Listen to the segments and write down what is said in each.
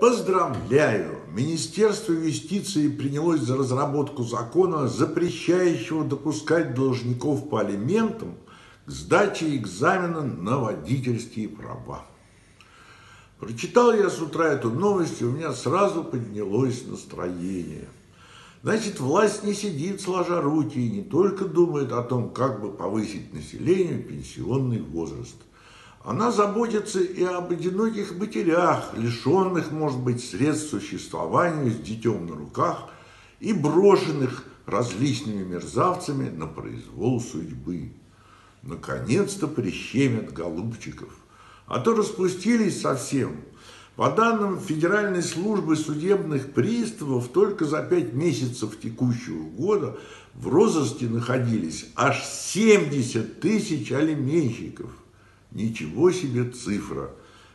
Поздравляю! Министерство юстиции принялось за разработку закона, запрещающего допускать должников по алиментам к сдаче экзамена на водительские права. Прочитал я с утра эту новость, и у меня сразу поднялось настроение. Значит, власть не сидит сложа руки и не только думает о том, как бы повысить населению пенсионный возраст. Она заботится и об одиноких матерях, лишенных, может быть, средств существования с детем на руках и брошенных различными мерзавцами на произвол судьбы. Наконец-то прищемят голубчиков – а то распустились совсем. По данным Федеральной службы судебных приставов, только за пять месяцев текущего года в розыске находились аж 70 тысяч алименщиков. Ничего себе цифра.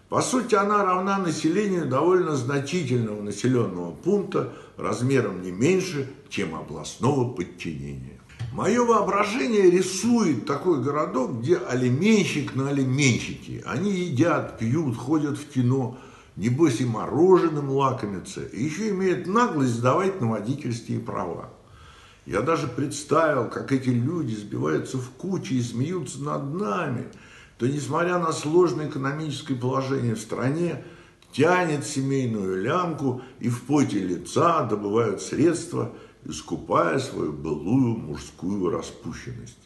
По сути, она равна населению довольно значительного населенного пункта размером не меньше, чем областного подчинения. Мое воображение рисует такой городок, где алименщик на алименщике. Они едят, пьют, ходят в кино, небось и мороженым лакомятся, и еще имеют наглость сдавать на водительские права. Я даже представил, как эти люди сбиваются в кучи и смеются над нами, то, несмотря на сложное экономическое положение в стране, тянет семейную лямку и в поте лица добывают средства – искупая свою былую мужскую распущенность.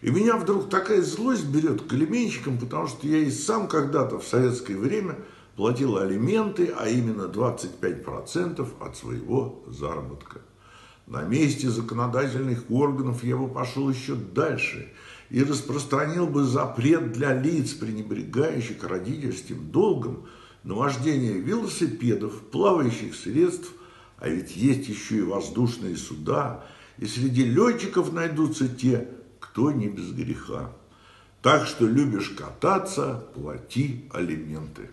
И меня вдруг такая злость берет к алименщикам, потому что я и сам когда-то в советское время платил алименты, а именно 25% от своего заработка. На месте законодательных органов я бы пошел еще дальше и распространил бы запрет для лиц, пренебрегающих родительским долгом, на вождение велосипедов, плавающих средств, а ведь есть еще и воздушные суда, и среди летчиков найдутся те, кто не без греха. Так что любишь кататься, плати алименты.